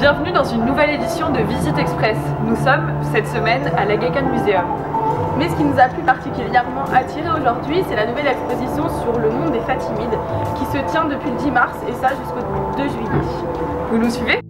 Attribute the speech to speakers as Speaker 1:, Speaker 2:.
Speaker 1: Bienvenue dans une nouvelle édition de Visite Express. Nous sommes cette semaine à la Gaikan Museum. Mais ce qui nous a plus particulièrement attiré aujourd'hui, c'est la nouvelle exposition sur le monde des Fatimides qui se tient depuis le 10 mars et ça jusqu'au 2 juillet. Vous nous suivez?